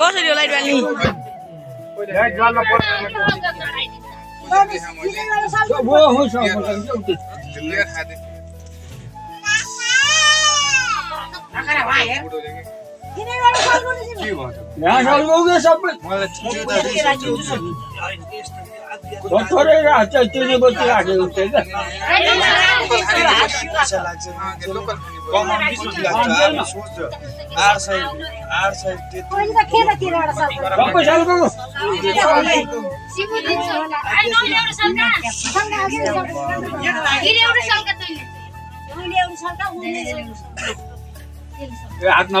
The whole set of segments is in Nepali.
कसरी हो लाइट बाल्ने थोरै राख्छ चिनी बत्ती राखेको सबै सालको ए हातमा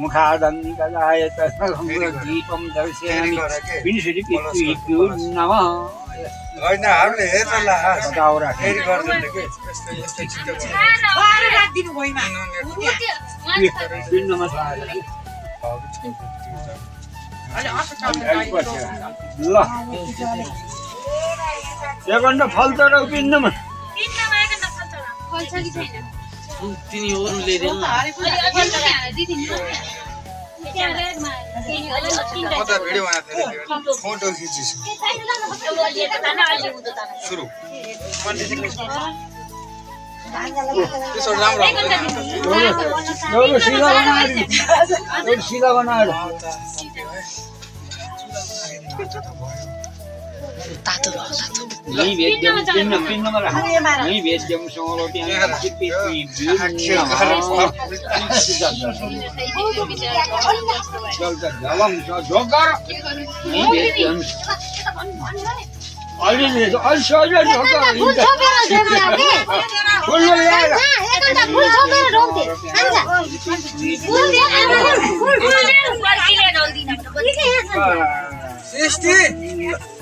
मुखादङ्कलाय दीपं दर्शयामि विंशति नम होइन हामीले हेर्न ला दाउरा फेरि गर्दैन कि यस्तै ठिकठाक पिण्डमा ल एक घन्टा फल तर पिण्डमा म त भिडियो बनाएको फोटो खिचिस सुरु। बनाएर। शिला बनाएर यहीँ भेट्यौँ पिण्ड पिण्डमा राख यहीँ भेट्यौँ सौलो झलम छ झोकर यहीँ भेट्यौँ अहिले अहिले सजिलो झोकर फुल्नु ल्याएर सृष्टि के न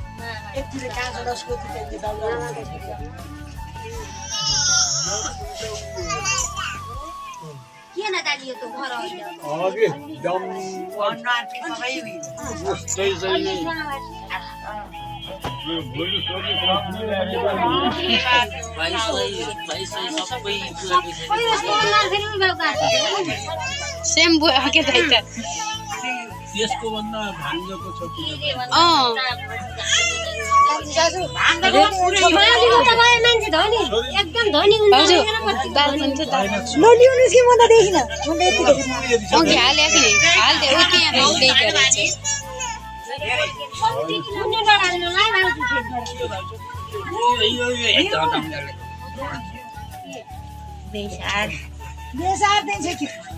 अघि दम उस्तै चाहिँ यो भोलि सोलि सक्ने अरे सेम के त त्यसको भन्दा भान्जोको छ किन अँ दे सार दिन से कितना